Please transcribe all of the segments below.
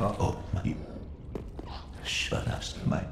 Oh. my! Shut up, my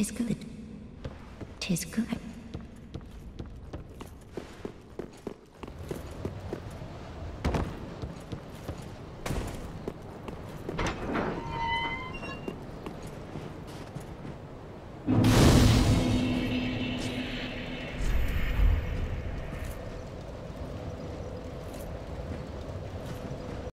Tis good. Tis good.